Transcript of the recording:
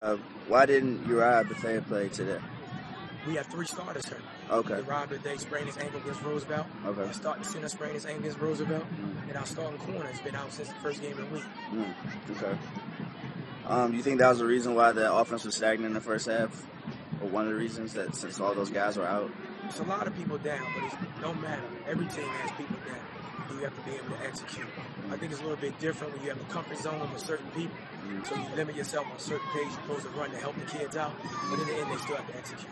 Uh, why didn't Uriah Bethea play today? We have three starters hurt. Okay. Uriah Bethea sprained his ankle against Roosevelt. Okay. Our starting center sprained his ankle against Roosevelt. Mm. And our starting corner has been out since the first game of the week. Mm. Okay. Um, you think that was the reason why the offense was stagnant in the first half, or one of the reasons that since all those guys were out? There's a lot of people down, but it don't matter. Every team has people down. You have to be able to execute. I think it's a little bit different when you have a comfort zone with certain people. So you limit yourself on certain pages. You're supposed to run to help the kids out, but in the end, they still have to execute.